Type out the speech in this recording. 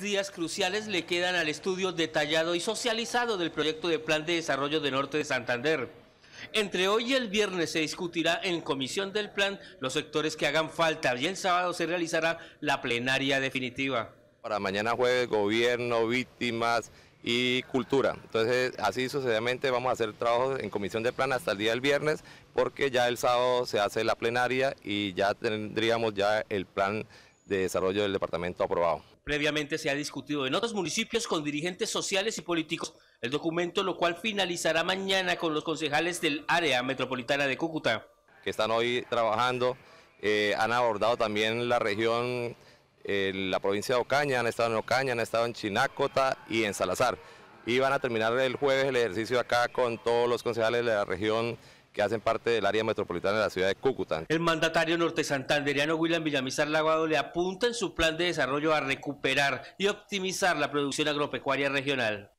Días cruciales le quedan al estudio detallado y socializado del proyecto de Plan de Desarrollo de Norte de Santander. Entre hoy y el viernes se discutirá en comisión del plan los sectores que hagan falta y el sábado se realizará la plenaria definitiva. Para mañana jueves, gobierno, víctimas y cultura. Entonces, así sucesivamente vamos a hacer trabajos en comisión del plan hasta el día del viernes, porque ya el sábado se hace la plenaria y ya tendríamos ya el plan de desarrollo del departamento aprobado. Previamente se ha discutido en otros municipios con dirigentes sociales y políticos el documento, lo cual finalizará mañana con los concejales del área metropolitana de Cúcuta. Que están hoy trabajando, eh, han abordado también la región, eh, la provincia de Ocaña, han estado en Ocaña, han estado en Chinácota y en Salazar. Y van a terminar el jueves el ejercicio acá con todos los concejales de la región que hacen parte del área metropolitana de la ciudad de Cúcuta. El mandatario norte santanderiano William Villamizar Laguado le apunta en su plan de desarrollo a recuperar y optimizar la producción agropecuaria regional.